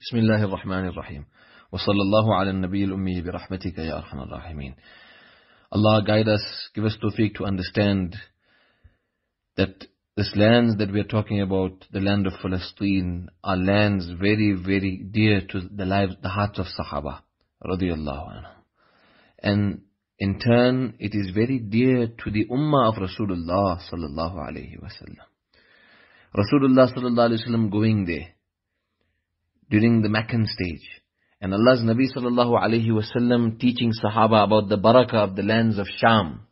بسم الله الرحمن الرحيم وصلى الله على النبي الأمي برحمتك يا أرحم الراحمين Allah guide us, give us tawfiq to understand that this lands that we are talking about, the land of Palestine, are lands very, very dear to the lives, the hearts of Sahaba, radiyallahu anhu. And in turn, it is very dear to the ummah of Rasulullah sallallahu alayhi wasallam. Rasulullah sallallahu alayhi wasallam going there during the Meccan stage. And Allah's Nabi sallallahu alayhi wasallam teaching Sahaba about the barakah of the lands of Sham.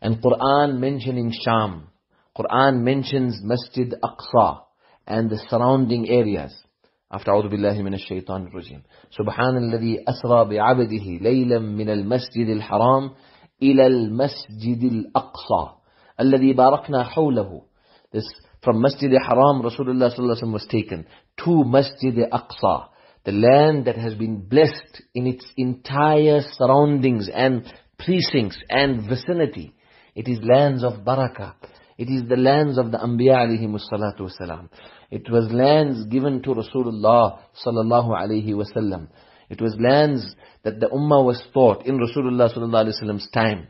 And Quran mentioning Sham. Quran mentions Masjid Aqsa and the surrounding areas. After أعوذ بالله من الشيطان الرجيم سبحان الذي أسرى بعبده ليلا من المسجد الحرام إلى المسجد الأقصى الذي باركنا حوله This from Masjid al-Haram Rasulullah sallallahu was taken to Masjid al-Aqsa the land that has been blessed in its entire surroundings and precincts and vicinity. It is lands of barakah. It is the lands of the Anbiya alayhi salatu wasalam. It was lands given to Rasulullah sallallahu alayhi wasallam. It was lands that the ummah was taught in Rasulullah sallallahu alayhi wasallam's time.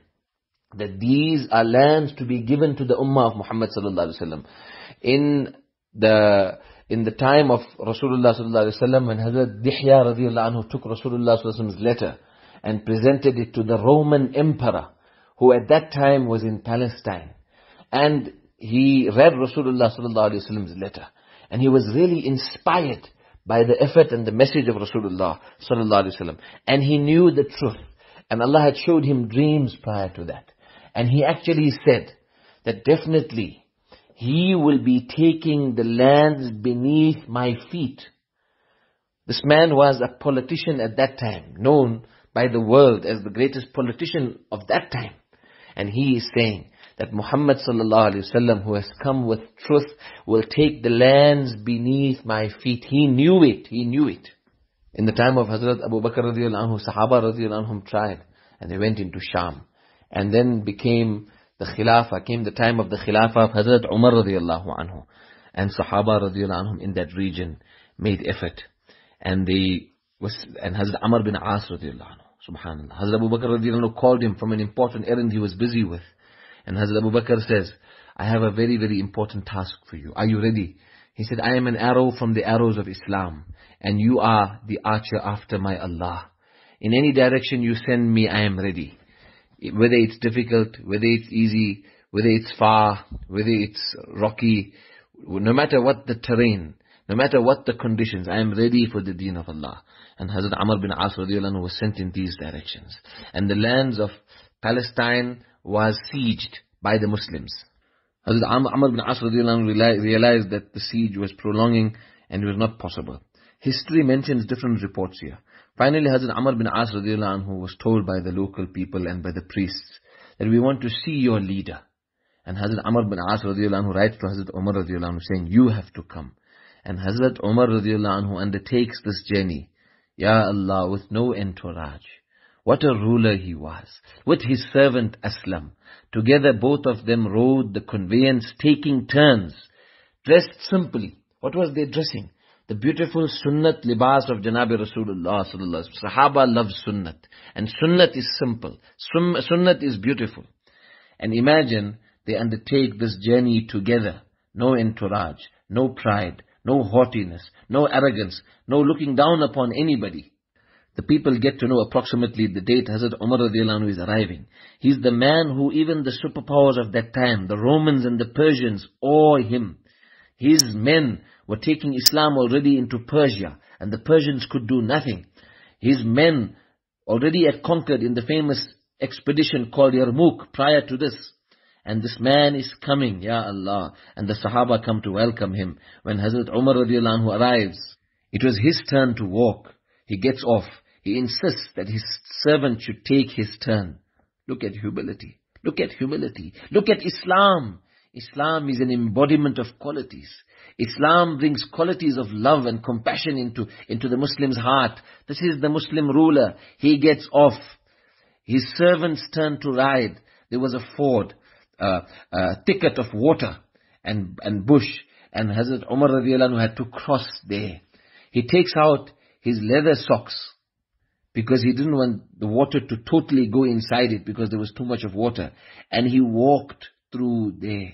That these are lands to be given to the ummah of Muhammad sallallahu alayhi wasallam. In the in the time of Rasulullah sallallahu when Hazrat Dihya anhu took Rasulullah letter and presented it to the Roman emperor who at that time was in Palestine. And he read Rasulullah letter. And he was really inspired by the effort and the message of Rasulullah and he knew the truth. And Allah had showed him dreams prior to that. And he actually said that definitely he will be taking the lands beneath my feet. This man was a politician at that time, known by the world as the greatest politician of that time. And he is saying that Muhammad sallallahu alaihi wasallam who has come with truth will take the lands beneath my feet. He knew it, he knew it. In the time of Hazrat Abu Bakr radiallahu anhu, Sahaba radiallahu anhum tried and they went into Sham and then became the Khilafah, came the time of the Khilafah of Hazrat Umar radiallahu anhu. And Sahaba radiallahu anhum in that region made effort. And they was, and Hazrat Amr bin As radiallahu anhu, subhanallah. Hazrat Abu Bakr radiallahu anhu called him from an important errand he was busy with. And Hazrat Abu Bakr says, I have a very, very important task for you. Are you ready? He said, I am an arrow from the arrows of Islam. And you are the archer after my Allah. In any direction you send me, I am ready whether it's difficult, whether it's easy, whether it's far, whether it's rocky, no matter what the terrain, no matter what the conditions, I am ready for the deen of Allah. And Hazrat Amr bin As was sent in these directions. And the lands of Palestine was sieged by the Muslims. Hazrat Amr bin As realized that the siege was prolonging and it was not possible. History mentions different reports here. Finally, Hazrat Amr bin As anhu was told by the local people and by the priests that we want to see your leader. And Hazrat Amr bin As anhu writes to Hazrat Umar anhu saying, you have to come. And Hazrat Umar anhu undertakes this journey. Ya Allah, with no entourage. What a ruler he was. With his servant Aslam. Together both of them rode the conveyance taking turns. Dressed simply. What was their dressing? The beautiful sunnat libas of Janabi Rasulullah Sahaba love sunnat. And sunnat is simple. Sunnat is beautiful. And imagine they undertake this journey together. No entourage, no pride, no haughtiness, no arrogance, no looking down upon anybody. The people get to know approximately the date Hazrat Umar radiallahu is arriving. He's the man who even the superpowers of that time, the Romans and the Persians, awe him. His men were taking Islam already into Persia, and the Persians could do nothing. His men already had conquered in the famous expedition called Yarmouk prior to this. And this man is coming, Ya Allah. And the Sahaba come to welcome him. When Hazrat Umar radiallahu arrives, it was his turn to walk. He gets off. He insists that his servant should take his turn. Look at humility. Look at humility. Look at Islam. Islam is an embodiment of qualities. Islam brings qualities of love and compassion into, into the Muslim's heart. This is the Muslim ruler. He gets off. His servants turn to ride. There was a ford, uh, a thicket of water and, and bush. And Hazrat Umar had to cross there. He takes out his leather socks because he didn't want the water to totally go inside it because there was too much of water. And he walked through there.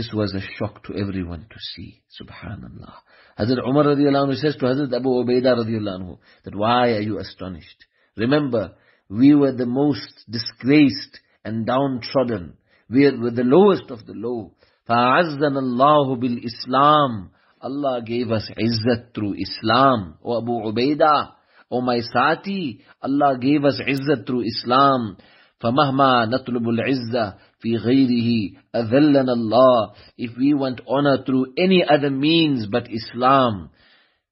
This was a shock to everyone to see. Subhanallah. Hazrat Umar radiallahu anhu says to Hazrat Abu Ubaidah radiallahu anhu that why are you astonished? Remember, we were the most disgraced and downtrodden. We were the lowest of the low. فَأَعَزَّنَ اللَّهُ بِالْإِسْلَامِ Allah gave us izzat through Islam. O Abu Ubaidah, O my Sati, Allah gave us izzat through Islam. فَمَهْمَا نَطْلُبُ الْعِزَّةِ فِي غَيْرِهِ أَذَلَّنَا اللَّهِ If we want honor through any other means but Islam,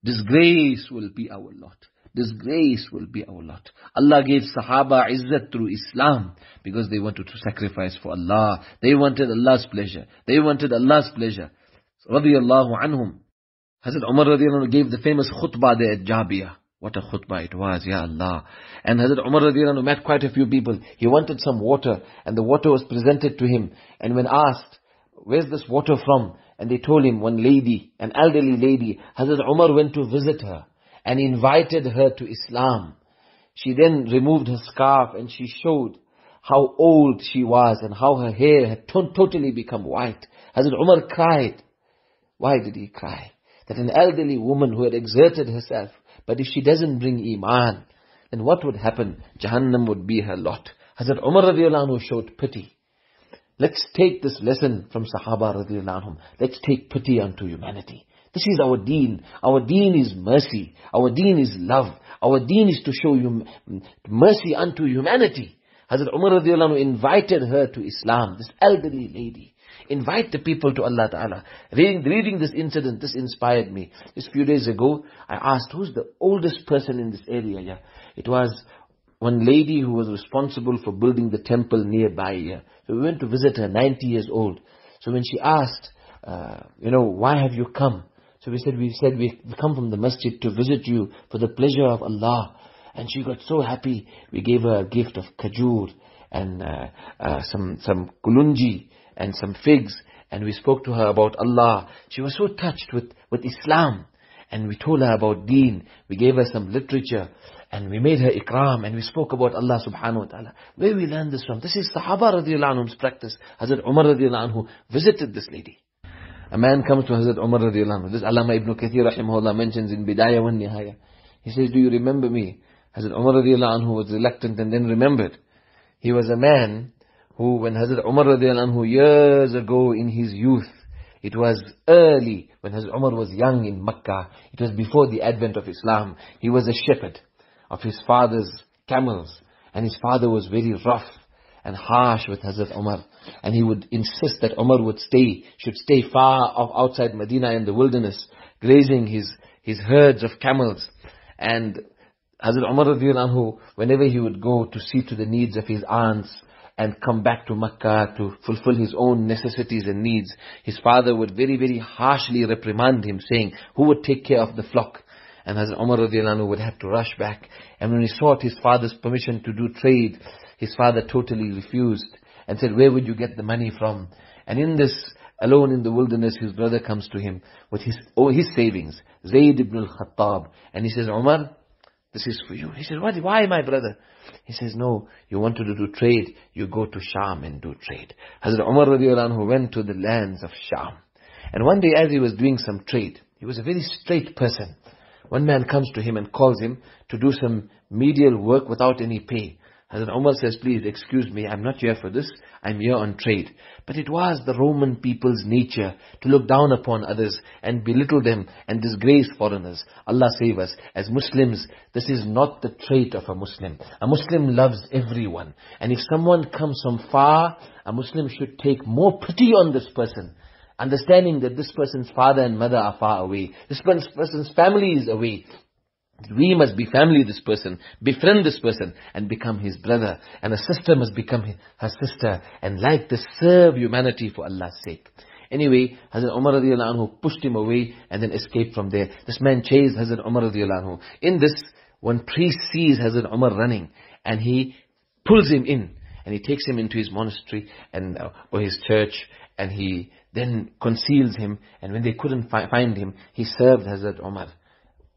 disgrace will be our lot. Disgrace will be our lot. Allah gave Sahaba izzat through Islam because they wanted to sacrifice for Allah. They wanted Allah's pleasure. They wanted Allah's pleasure. Radiallahu anhum. Hazrat Umar radiallahu anhu gave the famous khutbah there at Jabiyah. what a khutbah it was, Ya Allah. And Hazrat Umar radiallahu met quite a few people. He wanted some water and the water was presented to him. And when asked, where's this water from? And they told him, one lady, an elderly lady, Hazrat Umar went to visit her and invited her to Islam. She then removed her scarf and she showed how old she was and how her hair had to- totally become white. Hazrat Umar cried. Why did he cry? That an elderly woman who had exerted herself, but if she doesn't bring Iman, then what would happen? Jahannam would be her lot. Hazrat Umar radiallahu showed pity. Let's take this lesson from Sahaba radiallahu. Let's take pity unto humanity. This is our deen. Our deen is mercy. Our deen is love. Our deen is to show hum- mercy unto humanity. Hazrat Umar radiallahu invited her to Islam, this elderly lady. Invite the people to Allah Ta'ala. Reading, reading this incident, this inspired me. Just few days ago, I asked, who's the oldest person in this area? Yeah? It was one lady who was responsible for building the temple nearby here. So we went to visit her, 90 years old. So when she asked, uh, you know, why have you come? So we said, we said, we come from the masjid to visit you for the pleasure of Allah. And she got so happy. We gave her a gift of kajur and uh, uh, some some kulunji and some figs. And we spoke to her about Allah. She was so touched with, with Islam. And we told her about deen. We gave her some literature. And we made her ikram. And we spoke about Allah subhanahu wa ta'ala. Where we learned this from? This is Sahaba radiallahu anhum's practice. Hazrat Umar radiallahu anhu visited this lady. A man comes to Hazrat Umar radiallahu anhu. This Allama ibn Kathir rahimahullah mentions in Bidayah wa Nihaya. He says, do you remember me? Hazrat Umar radiallahu anhu was reluctant and then remembered. He was a man who, when Hazrat Umar anhu years ago in his youth, it was early, when Hazrat Umar was young in Makkah, it was before the advent of Islam. He was a shepherd of his father's camels. And his father was very rough and harsh with Hazrat Umar. And he would insist that Umar would stay, should stay far off outside Medina in the wilderness, grazing his, his herds of camels. And Hazrat Umar radiallahu anhu, whenever he would go to see to the needs of his aunts, and come back to Makkah to fulfill his own necessities and needs. His father would very, very harshly reprimand him, saying, who would take care of the flock? And Hazrat Umar radiallahu would have to rush back. And when he sought his father's permission to do trade, his father totally refused and said, where would you get the money from? And in this, alone in the wilderness, his brother comes to him with his, oh, his savings, Zayd ibn al-Khattab. And he says, Umar, this is for you. He says, what, why my brother? He says, no, you wanted to do trade, you go to Sham and do trade. Hazrat Umar radiallahu went to the lands of Sham. And one day as he was doing some trade, he was a very straight person. One man comes to him and calls him to do some medial work without any pay. Hazrat Umar says, please excuse me, I'm not here for this, I'm here on trade. But it was the Roman people's nature to look down upon others and belittle them and disgrace foreigners. Allah save us. As Muslims, this is not the trait of a Muslim. A Muslim loves everyone. And if someone comes from far, a Muslim should take more pity on this person. Understanding that this person's father and mother are far away. This person's family is away. We must be family this person, befriend this person and become his brother. And a sister must become her sister and like this serve humanity for Allah's sake. Anyway, Hazrat Umar radiallahu anhu pushed him away and then escaped from there. This man chased Hazrat Umar radiallahu anhu. In this, one priest sees Hazrat Umar running and he pulls him in and he takes him into his monastery and uh, or his church and he then conceals him and when they couldn't fi- find him, he served Hazrat Umar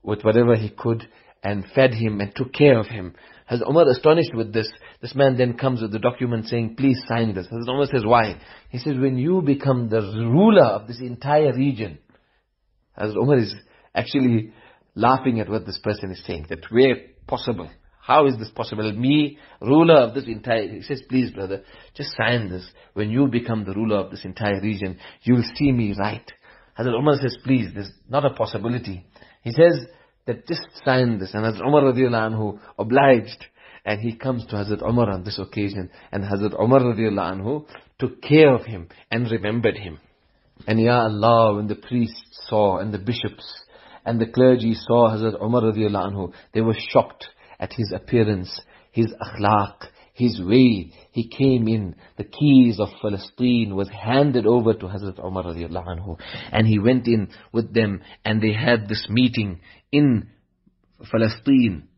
with whatever he could and fed him and took care of him. Hazrat Umar astonished with this. This man then comes with the document saying, please sign this. Hazrat Umar says, why? He says, when you become the ruler of this entire region, Hazrat Umar is actually laughing at what this person is saying, that where possible. How is this possible? Me, ruler of this entire, he says, please brother, just sign this. When you become the ruler of this entire region, you will see me right. Hazrat Umar says, please, there's not a possibility. He says that just sign this. And Hazrat Umar radiallahu anhu obliged. And he comes to Hazrat Umar on this occasion. And Hazrat Umar radiallahu anhu took care of him and remembered him. And Ya Allah, when the priests saw and the bishops and the clergy saw Hazrat Umar radiallahu anhu, they were shocked at his appearance, his akhlaq, his way. He came in, the keys of Palestine was handed over to Hazrat Umar anhu. And he went in with them and they had this meeting in Palestine.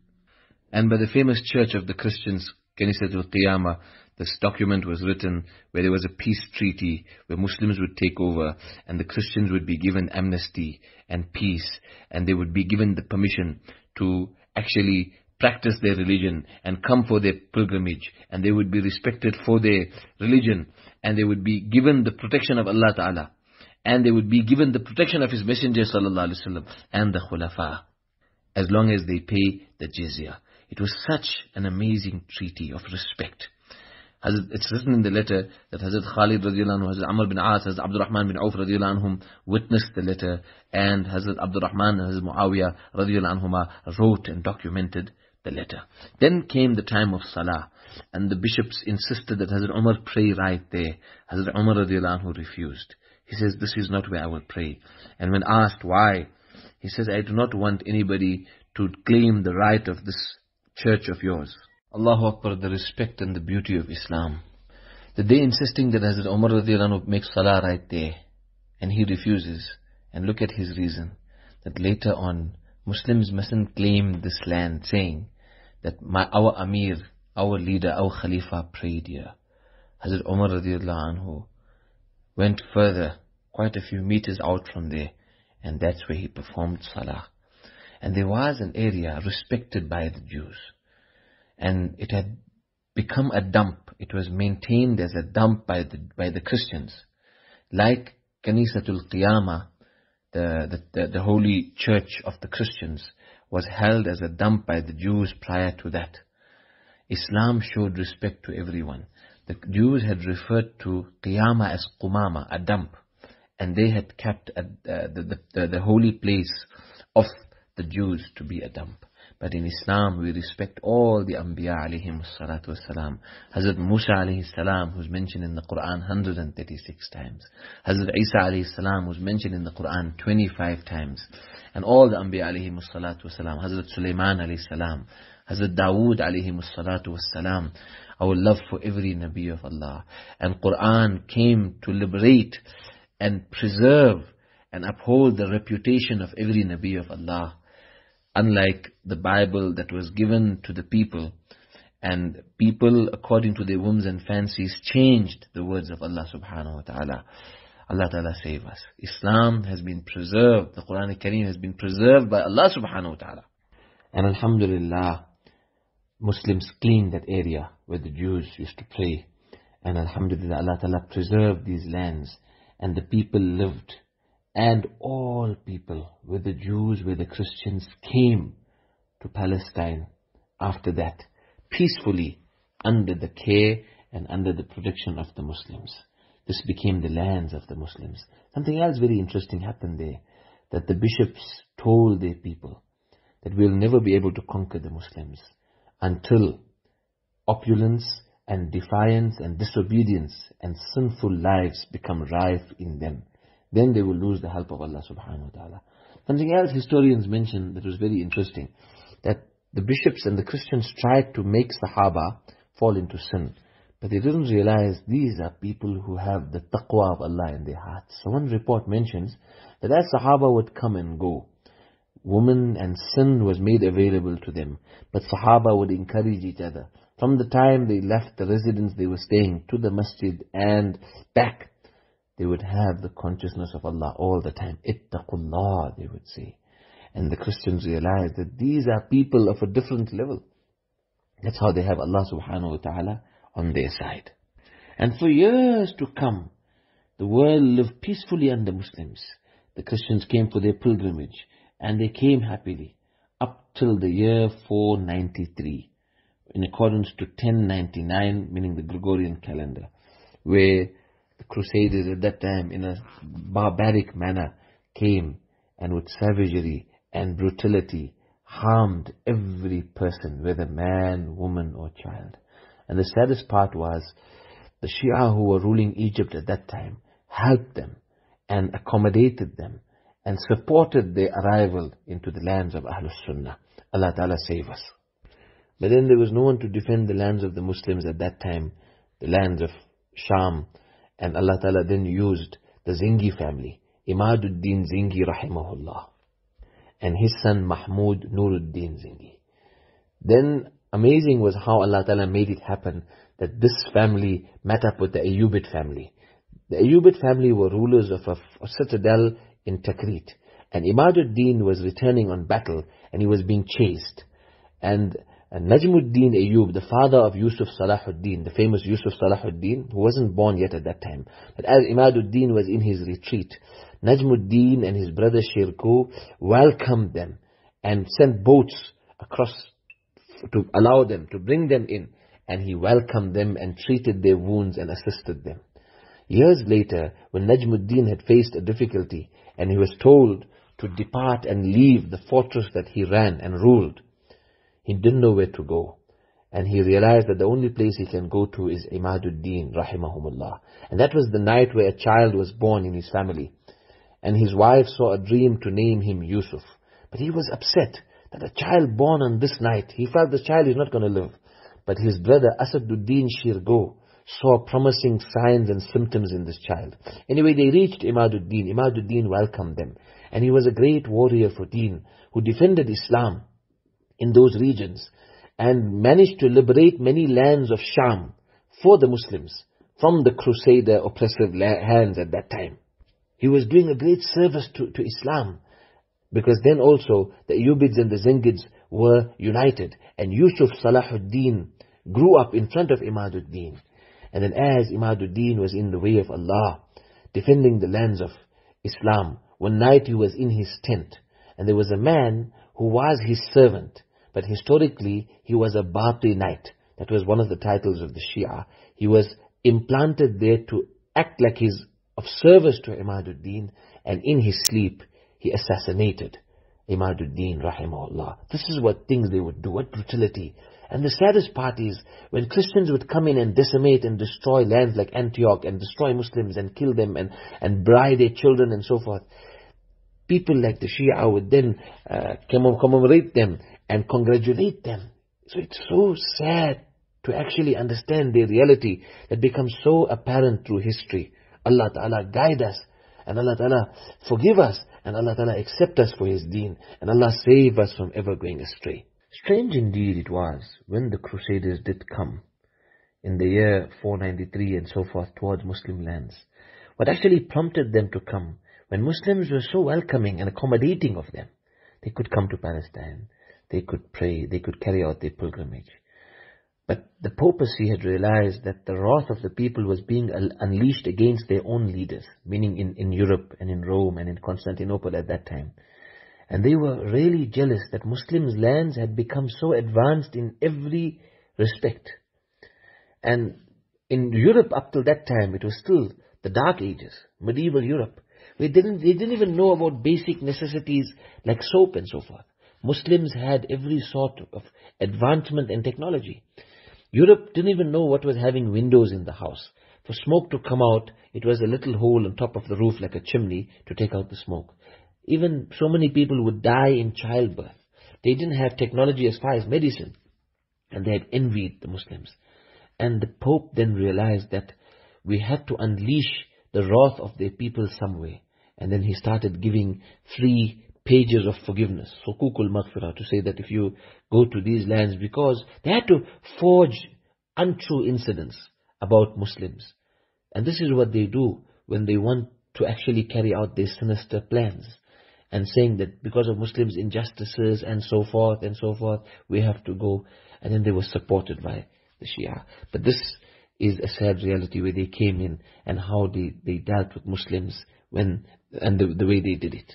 And by the famous church of the Christians, Kanisatul Qiyamah, this document was written where there was a peace treaty where Muslims would take over and the Christians would be given amnesty and peace and they would be given the permission to actually practice their religion and come for their pilgrimage and they would be respected for their religion and they would be given the protection of Allah Ta'ala and they would be given the protection of His Messenger Sallallahu Alaihi Wasallam and the Khulafa as long as they pay the jizya. It was such an amazing treaty of respect. It's written in the letter that Hazrat Khalid radiallahu anhu, Hazrat Amr bin As, Hazrat Abdul Rahman bin Auf radiallahu anhum witnessed the letter and Hazrat Abdul Rahman and Hazrat Muawiyah radiallahu wrote and documented the letter. Then came the time of Salah and the bishops insisted that Hazrat Umar pray right there. Hazrat Umar radiallahu refused. He says, this is not where I will pray. And when asked why, he says, I do not want anybody to claim the right of this church of yours. Allahu Akbar, the respect and the beauty of Islam. The day insisting that Hazrat Umar radiallahu makes salah right there, and he refuses. And look at his reason. That later on, Muslims mustn't claim this land, saying that my, our Amir, our leader, our Khalifa prayed here. Hazrat Umar anhu went further, quite a few meters out from there, and that's where he performed salah. And there was an area respected by the Jews and it had become a dump. It was maintained as a dump by the, by the Christians. Like Kanisatul Qiyamah, the, the, the holy church of the Christians, was held as a dump by the Jews prior to that. Islam showed respect to everyone. The Jews had referred to Qiyamah as Qumama, a dump. And they had kept a, uh, the, the, the holy place of the Jews to be a dump. But in Islam, we respect all the Anbiya alayhim salatu wasalam. Hazrat Musa alayhi salam, who's mentioned in the Quran 136 times. Hazrat Isa alayhi salam, who's mentioned in the Quran 25 times. And all the Anbiya alayhim salatu wasalam. Hazrat Sulaiman alayhi salam. Hazrat Dawood alayhim salatu wasalam. Our love for every Nabi of Allah. And Quran came to liberate and preserve and uphold the reputation of every Nabi of Allah unlike the Bible that was given to the people. And people, according to their whims and fancies, changed the words of Allah subhanahu wa ta'ala. Allah ta'ala save us. Islam has been preserved. The Quran Kareem has been preserved by Allah subhanahu wa ta'ala. And alhamdulillah, Muslims cleaned that area where the Jews used to pray. And alhamdulillah, Allah ta'ala preserved these lands. And the people lived and all people, whether Jews, whether Christians, came to Palestine after that, peacefully, under the care and under the protection of the Muslims. This became the lands of the Muslims. Something else very interesting happened there, that the bishops told their people that we'll never be able to conquer the Muslims until opulence and defiance and disobedience and sinful lives become rife in them then they will lose the help of Allah subhanahu wa ta'ala. Something else historians mention that was very interesting, that the bishops and the Christians tried to make Sahaba fall into sin. But they didn't realize these are people who have the taqwa of Allah in their hearts. So one report mentions that as Sahaba would come and go, woman and sin was made available to them. But Sahaba would encourage each other. From the time they left the residence they were staying to the masjid and back, they would have the consciousness of Allah all the time. Ittaqullah, they would say. And the Christians realized that these are people of a different level. That's how they have Allah subhanahu wa ta'ala on their side. And for years to come, the world lived peacefully under Muslims. The Christians came for their pilgrimage, and they came happily, up till the year 493, in accordance to 1099, meaning the Gregorian calendar, where Crusaders at that time, in a barbaric manner, came and with savagery and brutality harmed every person, whether man, woman, or child. And the saddest part was the Shia who were ruling Egypt at that time helped them and accommodated them and supported their arrival into the lands of Ahlul Sunnah. Allah Ta'ala save us. But then there was no one to defend the lands of the Muslims at that time, the lands of Sham, and Allah Ta'ala then used the Zingi family, Imaduddin Zingi rahimahullah, and his son Mahmud Nuruddin Zingi. Then amazing was how Allah Ta'ala made it happen that this family met up with the Ayyubid family. The Ayyubid family were rulers of a, a citadel in Takrit. And Imaduddin was returning on battle and he was being chased. And Najmuddin Ayyub, the father of Yusuf Salahuddin, the famous Yusuf Salahuddin, who wasn't born yet at that time. But as Imaduddin was in his retreat, Najmuddin and his brother Shirkuh welcomed them and sent boats across to allow them, to bring them in. And he welcomed them and treated their wounds and assisted them. Years later, when Najmuddin had faced a difficulty and he was told to depart and leave the fortress that he ran and ruled, he didn't know where to go. And he realized that the only place he can go to is Imaduddin, rahimahumullah. And that was the night where a child was born in his family. And his wife saw a dream to name him Yusuf. But he was upset that a child born on this night, he felt the child is not going to live. But his brother Asaduddin Shirkuh saw promising signs and symptoms in this child. Anyway, they reached Imaduddin. Imaduddin welcomed them. And he was a great warrior for deen who defended Islam in those regions and managed to liberate many lands of Sham for the Muslims from the Crusader oppressive hands at that time. He was doing a great service to, to Islam because then also the Ayyubids and the Zengids were united and Yusuf Salahuddin grew up in front of Imaduddin. And then as Imaduddin was in the way of Allah, defending the lands of Islam, one night he was in his tent, and there was a man who was his servant, but historically he was a Batinite. That was one of the titles of the Shia. He was implanted there to act like his of service to Imaduddin, and in his sleep he assassinated Imaduddin rahimahullah. This is what things they would do, what brutality. And the saddest part is when Christians would come in and decimate and destroy lands like Antioch and destroy Muslims and kill them and, and bride their children and so forth. People like the Shia would then uh, commemorate them and congratulate them. So it's so sad to actually understand the reality that becomes so apparent through history. Allah Ta'ala guide us and Allah Ta'ala forgive us and Allah Ta'ala accept us for His deen and Allah save us from ever going astray. Strange indeed it was when the Crusaders did come in the year 493 and so forth towards Muslim lands. What actually prompted them to come when Muslims were so welcoming and accommodating of them. They could come to Palestine, they could pray, they could carry out their pilgrimage. But the papacy had realized that the wrath of the people was being unleashed against their own leaders, meaning in, in Europe and in Rome and in Constantinople at that time. And they were really jealous that Muslims' lands had become so advanced in every respect. And in Europe up till that time, it was still the Dark Ages, medieval Europe. We didn't, they didn't even know about basic necessities like soap and so forth. Muslims had every sort of advancement in technology. Europe didn't even know what was having windows in the house. For smoke to come out, it was a little hole on top of the roof like a chimney to take out the smoke. Even so many people would die in childbirth. They didn't have technology as far as medicine. And they had envied the Muslims. And the Pope then realized that we had to unleash the wrath of their people some way. And then he started giving three pages of forgiveness, Hukukul Maghfirah, to say that if you go to these lands, because they had to forge untrue incidents about Muslims. And this is what they do when they want to actually carry out their sinister plans. and saying that because of Muslims injustices and so forth and so forth, we have to go. And then they were supported by the Shia. But this is a sad reality where they came in and how they, they dealt with Muslims when, and the, the way they did it.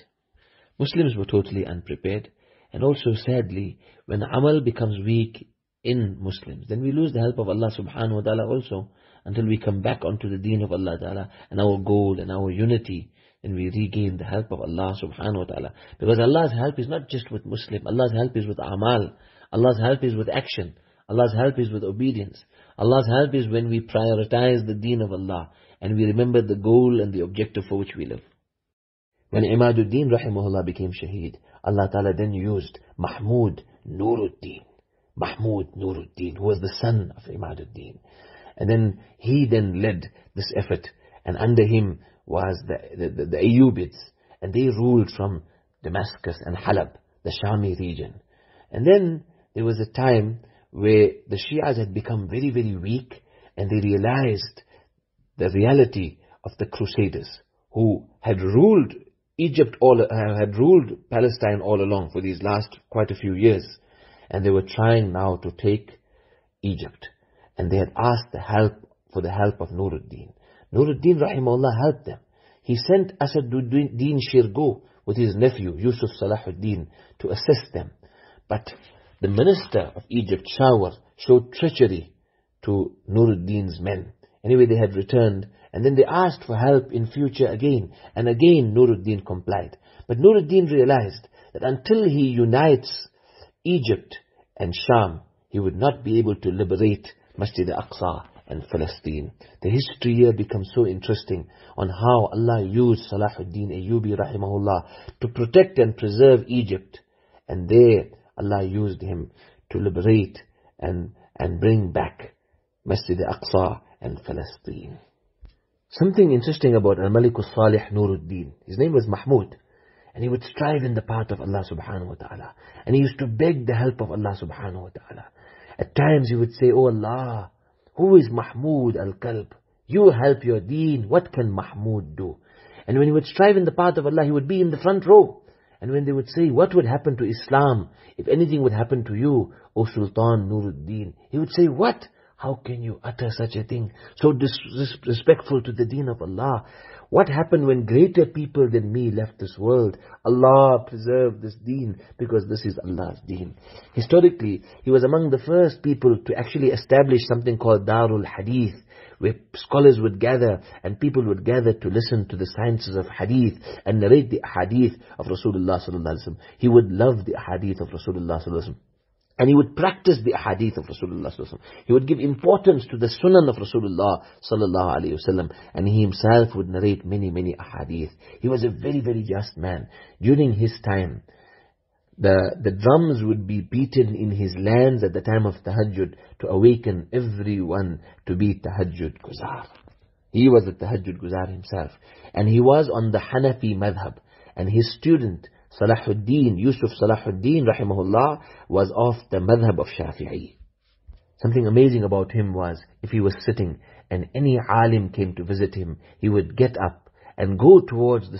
Muslims were totally unprepared. And also sadly, when amal becomes weak in Muslims, then we lose the help of Allah subhanahu wa ta'ala also until we come back onto the deen of Allah ta'ala and our goal and our unity then we regain the help of Allah subhanahu wa ta'ala. Because Allah's help is not just with Muslim. Allah's help is with amal. Allah's help is with action. Allah's help is with obedience. Allah's help is when we prioritize the deen of Allah and we remember the goal and the objective for which we live. When Imaduddin rahimahullah became shaheed, Allah Ta'ala then used Mahmud Nuruddin. Mahmud Nuruddin, who was the son of Imaduddin. And then he then led this effort and under him was the, the, the Ayyubids, and they ruled from Damascus and Halab, the Shami region. And then there was a time where the Shias had become very, very weak, and they realized the reality of the Crusaders, who had ruled Egypt all, uh, had ruled Palestine all along for these last quite a few years, and they were trying now to take Egypt. And they had asked the help for the help of Nuruddin. Nuruddin rahimahullah helped them. He sent Asaduddin Shirkuh with his nephew Yusuf Salahuddin to assist them. But the minister of Egypt, Shawar, showed treachery to Nuruddin's men. Anyway, they had returned and then they asked for help in future again. And again Nuruddin complied. But Nuruddin realized that until he unites Egypt and Sham, he would not be able to liberate Masjid al-Aqsa and Palestine. The history here becomes so interesting on how Allah used Salahuddin Ayyubi rahimahullah to protect and preserve Egypt. And there Allah used him to liberate and, and bring back Masjid al-Aqsa and Palestine. Something interesting about Al-Malik al-Salih Nuruddin. His name was Mahmud. And he would strive in the path of Allah subhanahu wa ta'ala. And he used to beg the help of Allah subhanahu wa ta'ala. At times he would say, Oh Allah, who is Mahmud al-Kalb? You help your deen. What can Mahmud do? And when he would strive in the path of Allah, he would be in the front row. And when they would say, what would happen to Islam if anything would happen to you, O Sultan Nuruddin? He would say, what? How can you utter such a thing? So disrespectful to the deen of Allah. What happened when greater people than me left this world? Allah preserved this deen because this is Allah's deen. Historically, he was among the first people to actually establish something called Darul Hadith, where scholars would gather and people would gather to listen to the sciences of hadith and narrate the hadith of Rasulullah. He would love the hadith of Rasulullah. And he would practice the hadith of Rasulullah He would give importance to the sunan of Rasulullah sallallahu alaihi wasallam. And he himself would narrate many, many ahadith. He was a very, very just man. During his time, the, the drums would be beaten in his lands at the time of tahajjud to awaken everyone to be tahajjud guzar. He was a tahajjud guzar himself. And he was on the Hanafi madhab. And his student, Salahuddin, Yusuf Salahuddin rahimahullah was of the madhab of Shafi'i. Something amazing about him was, if he was sitting and any alim came to visit him, he would get up and go towards the